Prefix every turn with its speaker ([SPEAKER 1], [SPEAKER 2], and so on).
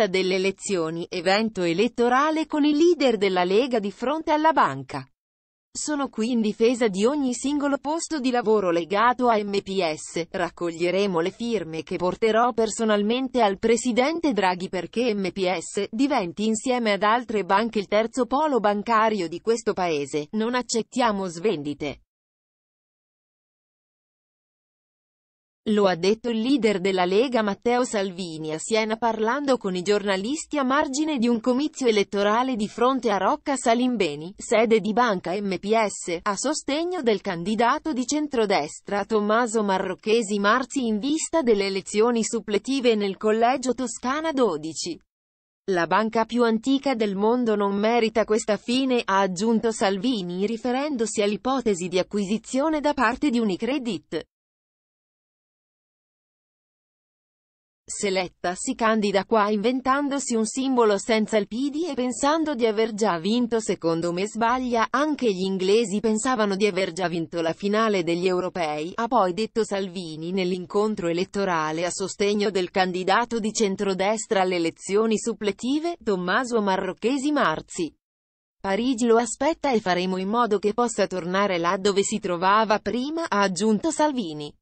[SPEAKER 1] vista delle elezioni, evento elettorale con il leader della Lega di fronte alla banca. Sono qui in difesa di ogni singolo posto di lavoro legato a MPS. Raccoglieremo le firme che porterò personalmente al presidente Draghi perché MPS diventi insieme ad altre banche il terzo polo bancario di questo paese. Non accettiamo svendite. Lo ha detto il leader della Lega Matteo Salvini a Siena parlando con i giornalisti a margine di un comizio elettorale di fronte a Rocca Salimbeni, sede di Banca MPS, a sostegno del candidato di centrodestra Tommaso Marrocchesi Marzi in vista delle elezioni suppletive nel Collegio Toscana 12. La banca più antica del mondo non merita questa fine, ha aggiunto Salvini riferendosi all'ipotesi di acquisizione da parte di Unicredit. Seletta si candida qua inventandosi un simbolo senza il PD e pensando di aver già vinto secondo me sbaglia, anche gli inglesi pensavano di aver già vinto la finale degli europei, ha poi detto Salvini nell'incontro elettorale a sostegno del candidato di centrodestra alle elezioni suppletive, Tommaso Marrocchesi Marzi. Parigi lo aspetta e faremo in modo che possa tornare là dove si trovava prima, ha aggiunto Salvini.